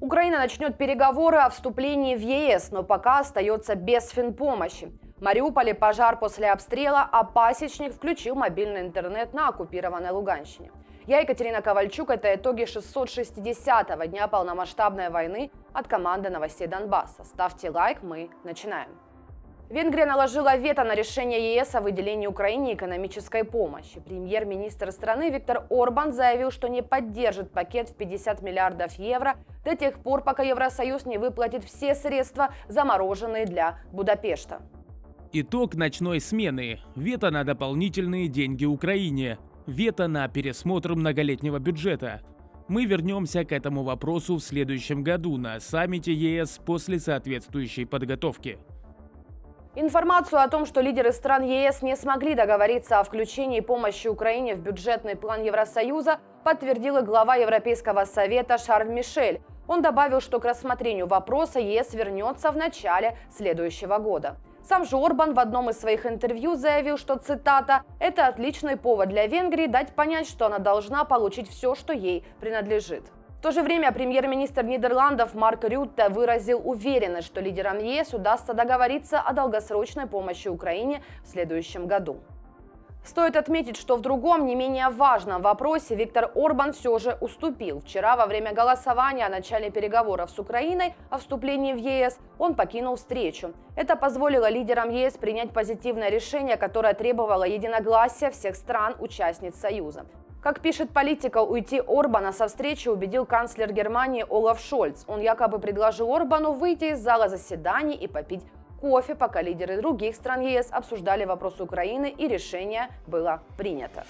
Украина начнет переговоры о вступлении в ЕС, но пока остается без финпомощи. В Мариуполе пожар после обстрела, а пасечник включил мобильный интернет на оккупированной Луганщине. Я Екатерина Ковальчук. Это итоги 660-го дня полномасштабной войны от команды новостей Донбасса. Ставьте лайк, мы начинаем. Венгрия наложила вето на решение ЕС о выделении Украине экономической помощи. Премьер-министр страны Виктор Орбан заявил, что не поддержит пакет в 50 миллиардов евро до тех пор, пока Евросоюз не выплатит все средства, замороженные для Будапешта. Итог ночной смены. Вето на дополнительные деньги Украине. Вето на пересмотр многолетнего бюджета. Мы вернемся к этому вопросу в следующем году на саммите ЕС после соответствующей подготовки. Информацию о том, что лидеры стран ЕС не смогли договориться о включении помощи Украине в бюджетный план Евросоюза, подтвердила глава Европейского совета Шарль Мишель. Он добавил, что к рассмотрению вопроса ЕС вернется в начале следующего года. Сам же Орбан в одном из своих интервью заявил, что, цитата, «это отличный повод для Венгрии дать понять, что она должна получить все, что ей принадлежит». В то же время премьер-министр Нидерландов Марк Рютте выразил уверенность, что лидерам ЕС удастся договориться о долгосрочной помощи Украине в следующем году. Стоит отметить, что в другом, не менее важном вопросе Виктор Орбан все же уступил. Вчера во время голосования о начале переговоров с Украиной о вступлении в ЕС он покинул встречу. Это позволило лидерам ЕС принять позитивное решение, которое требовало единогласия всех стран-участниц Союза. Как пишет политика, уйти Орбана со встречи убедил канцлер Германии Олаф Шольц. Он якобы предложил Орбану выйти из зала заседаний и попить кофе, пока лидеры других стран ЕС обсуждали вопрос Украины и решение было принято.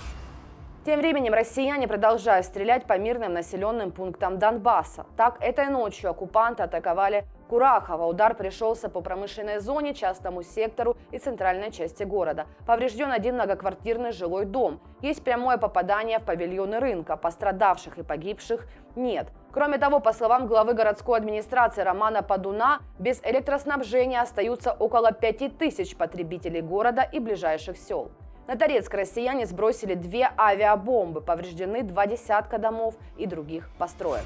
Тем временем россияне продолжают стрелять по мирным населенным пунктам Донбасса. Так, этой ночью оккупанты атаковали Курахова. Удар пришелся по промышленной зоне, частному сектору и центральной части города. Поврежден один многоквартирный жилой дом. Есть прямое попадание в павильоны рынка. Пострадавших и погибших нет. Кроме того, по словам главы городской администрации Романа Падуна, без электроснабжения остаются около 5000 потребителей города и ближайших сел. На Торецк россияне сбросили две авиабомбы, повреждены два десятка домов и других построек.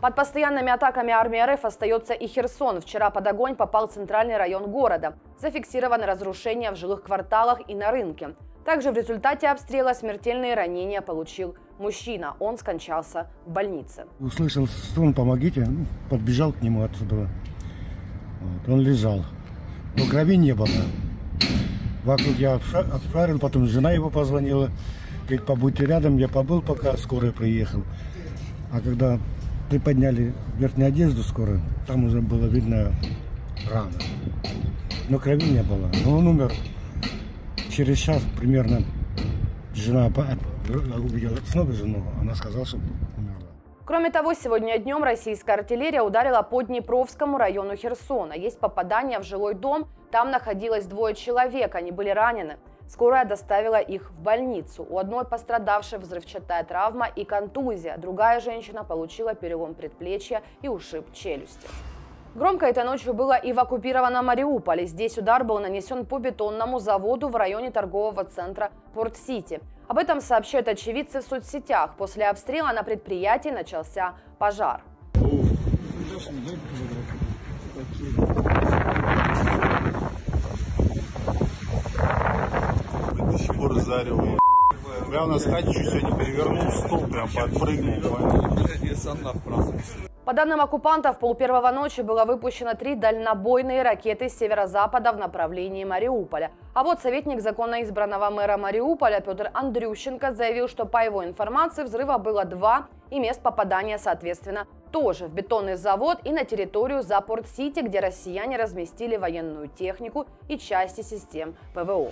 Под постоянными атаками армии РФ остается и Херсон. Вчера под огонь попал центральный район города. Зафиксированы разрушения в жилых кварталах и на рынке. Также в результате обстрела смертельные ранения получил мужчина. Он скончался в больнице. Услышал стон «помогите», ну, подбежал к нему отсюда. Вот, он лежал. Но крови не было. Вокруг я обшарил, потом жена его позвонила. Говорит, побудьте рядом, я побыл, пока скорая приехал. А когда приподняли верхнюю одежду скоро, там уже было видно рана. Но крови не было. Но он умер через час примерно. Жена увидела снова жену, она сказала, что умерла. Кроме того, сегодня днем российская артиллерия ударила по Днепровскому району Херсона. Есть попадание в жилой дом, там находилось двое человек, они были ранены. Скорая доставила их в больницу. У одной пострадавшей взрывчатая травма и контузия. Другая женщина получила перелом предплечья и ушиб челюсти. Громко этой ночью было и в оккупированном Мариуполе. Здесь удар был нанесен по бетонному заводу в районе торгового центра Порт-Сити. Об этом сообщают очевидцы в соцсетях. После обстрела на предприятии начался пожар. пор зарево. Прямо на скате чуть сегодня перевернул стол, прям подпрыгнул. По данным оккупантов, пол первого ночи было выпущено три дальнобойные ракеты с северо-запада в направлении Мариуполя. А вот советник законно избранного мэра Мариуполя Петр Андрющенко заявил, что по его информации взрыва было два и мест попадания, соответственно, тоже в бетонный завод и на территорию за Порт-Сити, где россияне разместили военную технику и части систем ПВО.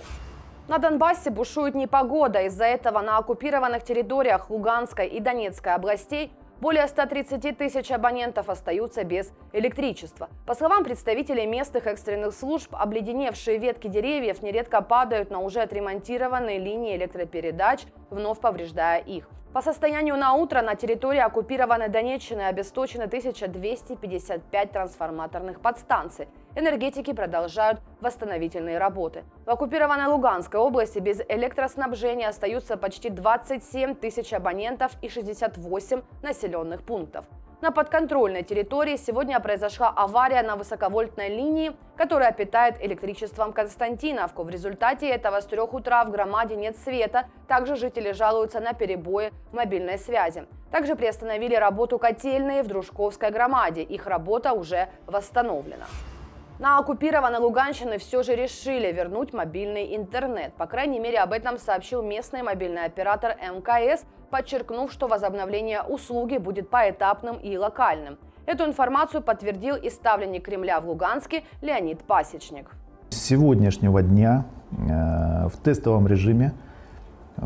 На Донбассе бушует непогода. Из-за этого на оккупированных территориях Луганской и Донецкой областей более 130 тысяч абонентов остаются без электричества. По словам представителей местных экстренных служб, обледеневшие ветки деревьев нередко падают на уже отремонтированные линии электропередач, вновь повреждая их. По состоянию на утро на территории оккупированной Донеччины обесточены 1255 трансформаторных подстанций. Энергетики продолжают восстановительные работы. В оккупированной Луганской области без электроснабжения остаются почти 27 тысяч абонентов и 68 населенных пунктов. На подконтрольной территории сегодня произошла авария на высоковольтной линии, которая питает электричеством Константиновку. В результате этого с трех утра в громаде нет света. Также жители жалуются на перебои в мобильной связи. Также приостановили работу котельные в Дружковской громаде. Их работа уже восстановлена. На оккупированной Луганщине все же решили вернуть мобильный интернет. По крайней мере, об этом сообщил местный мобильный оператор МКС, подчеркнув, что возобновление услуги будет поэтапным и локальным. Эту информацию подтвердил и ставленник Кремля в Луганске Леонид Пасечник. С сегодняшнего дня э, в тестовом режиме,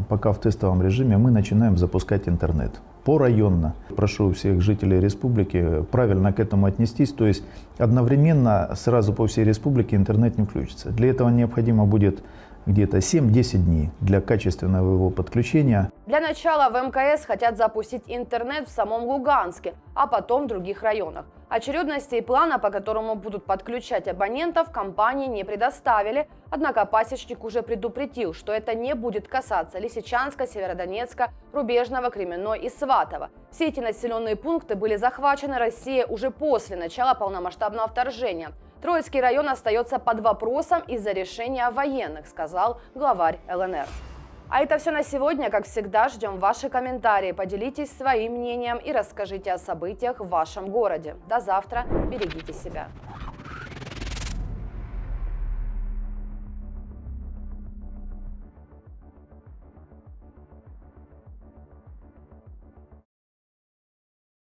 пока в тестовом режиме, мы начинаем запускать интернет порайонно. Прошу всех жителей республики правильно к этому отнестись, то есть одновременно сразу по всей республике интернет не включится. Для этого необходимо будет где-то 7-10 дней для качественного его подключения. Для начала в МКС хотят запустить интернет в самом Луганске, а потом в других районах. Очередности и плана, по которому будут подключать абонентов, компании не предоставили, однако пасечник уже предупредил, что это не будет касаться Лисичанска, Северодонецка, Рубежного, Кременной и Сватова. Все эти населенные пункты были захвачены Россией уже после начала полномасштабного вторжения. Троицкий район остается под вопросом из-за решения военных, сказал главарь ЛНР. А это все на сегодня. Как всегда, ждем ваши комментарии. Поделитесь своим мнением и расскажите о событиях в вашем городе. До завтра. Берегите себя.